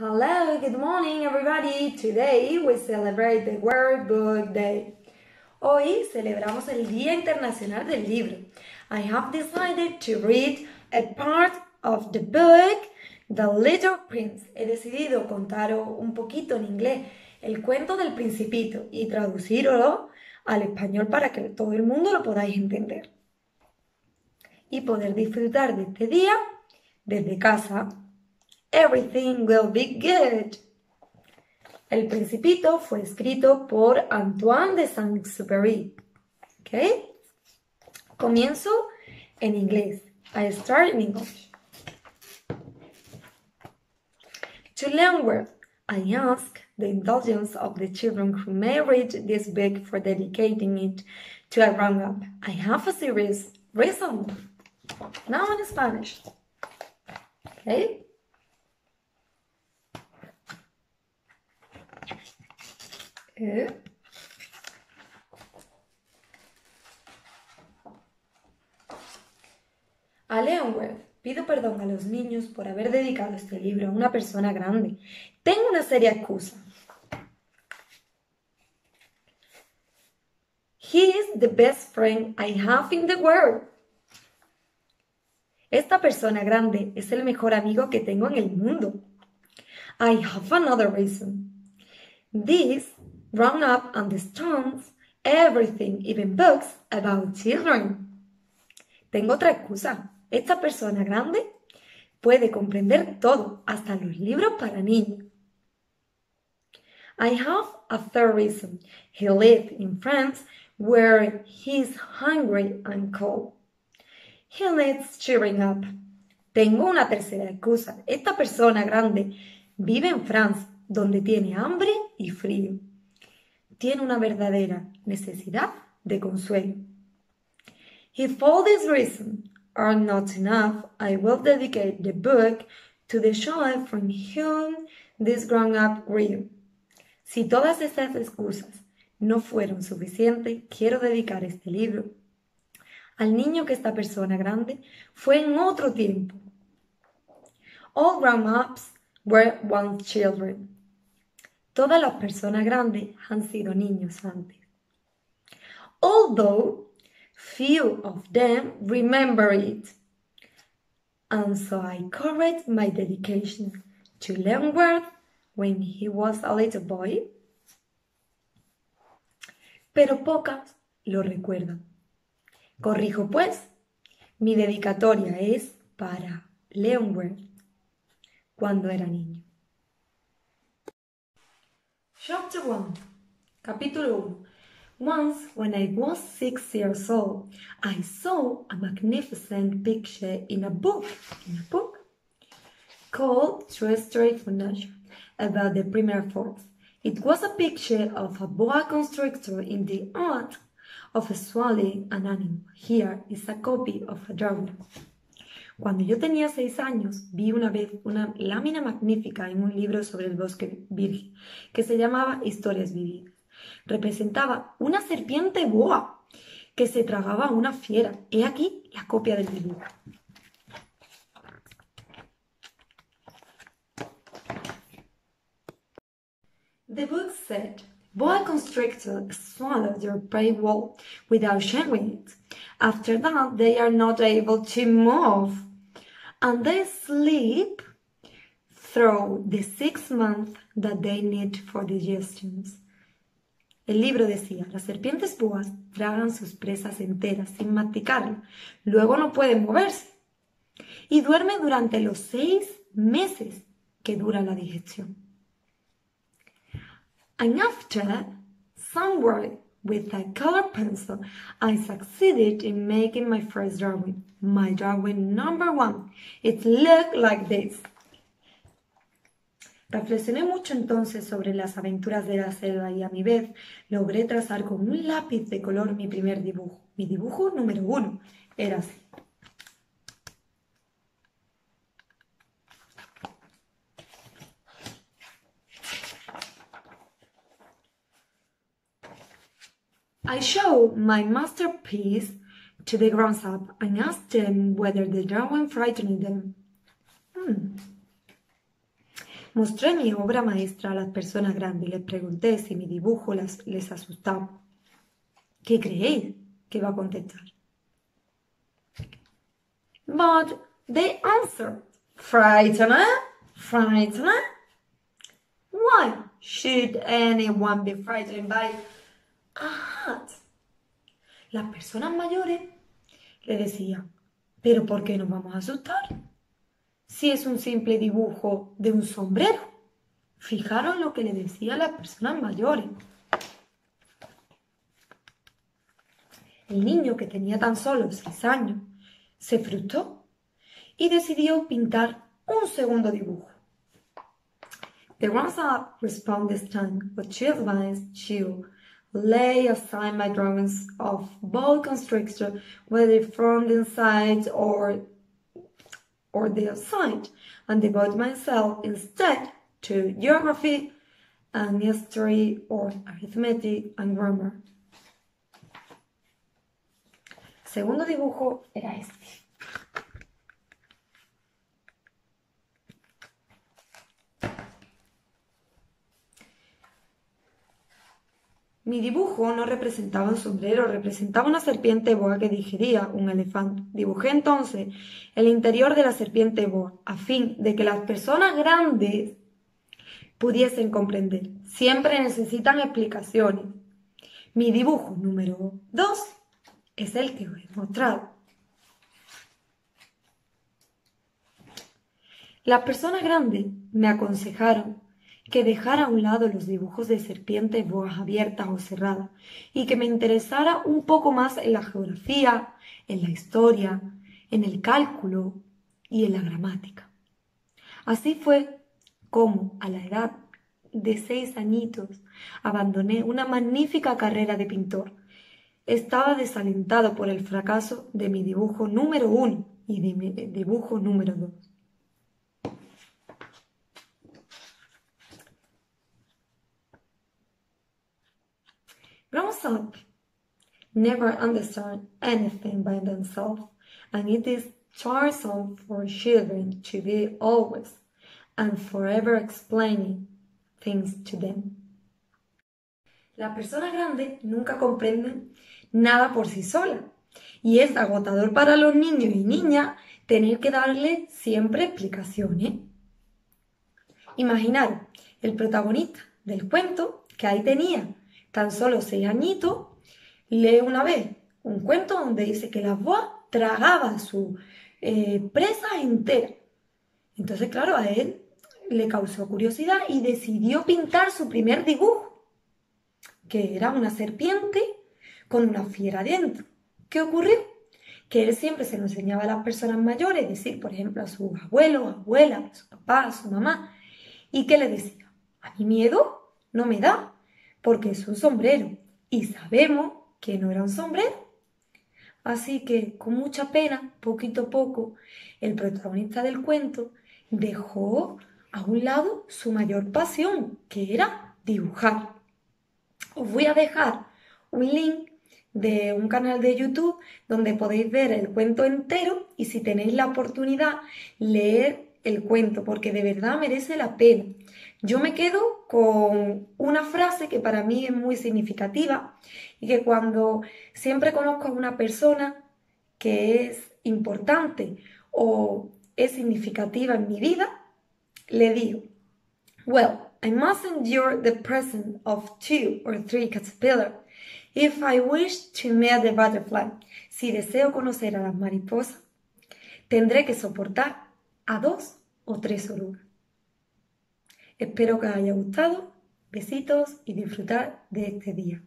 Hello, good morning everybody. Today we celebrate the World Book Day. Hoy celebramos el Día Internacional del Libro. I have decided to read a part of the book The Little Prince. He decidido contaros un poquito en inglés el cuento del principito y traducirlo al español para que todo el mundo lo podáis entender. Y poder disfrutar de este día desde casa Everything will be good. El Principito fue escrito por Antoine de Saint-Exupéry. ¿Ok? Comienzo en inglés. I start in English. To learn well, I ask the indulgence of the children who may read this book for dedicating it to a grown-up. I have a serious reason. Now in Spanish. Okay? A Leonworth, pido perdón a los niños por haber dedicado este libro a una persona grande. Tengo una seria excusa. He is the best friend I have in the world. Esta persona grande es el mejor amigo que tengo en el mundo. I have another reason. This grown up understands everything, even books about children. Tengo otra excusa. Esta persona grande puede comprender todo, hasta los libros para niños. I have a third reason. He lived in France where he's hungry and cold. He needs cheering up. Tengo una tercera excusa. Esta persona grande vive en Francia, donde tiene hambre y frío tiene una verdadera necesidad de consuelo. If all these reasons are not enough, I will dedicate the book to the child from whom this grown-up grew. Si todas estas excusas no fueron suficientes, quiero dedicar este libro al niño que esta persona grande fue en otro tiempo. All grown-ups were once children. Todas las personas grandes han sido niños antes. Although few of them remember it. And so I correct my dedication to Leonworth when he was a little boy. Pero pocas lo recuerdan. Corrijo pues, mi dedicatoria es para Leonworth cuando era niño. Chapter 1 Capítulo 1 Once, when I was six years old, I saw a magnificent picture in a book, in a book called True Story for Nature about the primary force. It was a picture of a boa constrictor in the art of swallowing an animal. Here is a copy of a drawing. Cuando yo tenía seis años, vi una vez una lámina magnífica en un libro sobre el bosque virgen, que se llamaba Historias vividas. Representaba una serpiente boa que se tragaba a una fiera. He aquí la copia del dibujo. The book said, Boa constrictor swallows your prey whole without sharing it. After that, they are not able to move. And they sleep through the six months that they need for digestions. El libro decía, las serpientes boas tragan sus presas enteras sin masticarlo, luego no pueden moverse y duerme durante los seis meses que dura la digestión. And after some work with a color pencil, I succeeded in making my first drawing. My drawing number one. It looked like this. Reflexioné mucho entonces sobre las aventuras de la selva y a mi vez logré trazar con un lápiz de color mi primer dibujo. Mi dibujo número uno era así. I showed my masterpiece to the grown up and asked them whether the drawing frightened them. Hmm. Mostré mi obra maestra a las personas grandes y les pregunté si mi dibujo las, les asustaba. ¿Qué creéis que va a contestar? But they answered, frightened, frightened. Why should anyone be frightened by a hat? Las personas mayores le decían, pero ¿por qué nos vamos a asustar? Si es un simple dibujo de un sombrero. Fijaros lo que le decían las personas mayores. El niño, que tenía tan solo seis años, se frustró y decidió pintar un segundo dibujo. The grown-up respond this time, advised to lay aside my drawings of boa constrictor, whether from the inside or or the outside, and devote myself instead to geography and history or arithmetic and grammar. segundo dibujo era este. Mi dibujo no representaba un sombrero, representaba una serpiente boa que digería un elefante. Dibujé entonces el interior de la serpiente boa, a fin de que las personas grandes pudiesen comprender. Siempre necesitan explicaciones. Mi dibujo número 2 es el que os he mostrado. Las personas grandes me aconsejaron que dejara a un lado los dibujos de serpientes boas abiertas o cerradas y que me interesara un poco más en la geografía, en la historia, en el cálculo y en la gramática. Así fue como a la edad de seis añitos abandoné una magnífica carrera de pintor estaba desalentado por el fracaso de mi dibujo número uno y de mi dibujo número dos. Grown up never understand anything by themselves, and it is tiresome for children to be always and forever explaining things to them. Las personas grandes nunca comprenden nada por sí sola. Y es agotador para los niños y niñas tener que darle siempre explicaciones. Imaginar el protagonista del cuento, que ahí tenía tan solo seis añitos, lee una vez un cuento donde dice que la boas tragaba su eh, presa entera. Entonces, claro, a él le causó curiosidad y decidió pintar su primer dibujo, que era una serpiente con una fiera dentro. ¿Qué ocurrió? Que él siempre se lo enseñaba a las personas mayores, es decir, por ejemplo, a sus abuelos, abuelas, a su papá, a su mamá. ¿Y qué le decía? A mi miedo no me da, porque es un sombrero. Y sabemos que no era un sombrero. Así que, con mucha pena, poquito a poco, el protagonista del cuento dejó a un lado su mayor pasión, que era dibujar. Os voy a dejar un link de un canal de YouTube donde podéis ver el cuento entero y si tenéis la oportunidad leer el cuento porque de verdad merece la pena. Yo me quedo con una frase que para mí es muy significativa y que cuando siempre conozco a una persona que es importante o es significativa en mi vida, le digo, well, I must endure the presence of two or three caterpillars If I wish to meet the butterfly, si deseo conocer a las mariposas, tendré que soportar a dos o tres orugas. Espero que os haya gustado. Besitos y disfrutar de este día.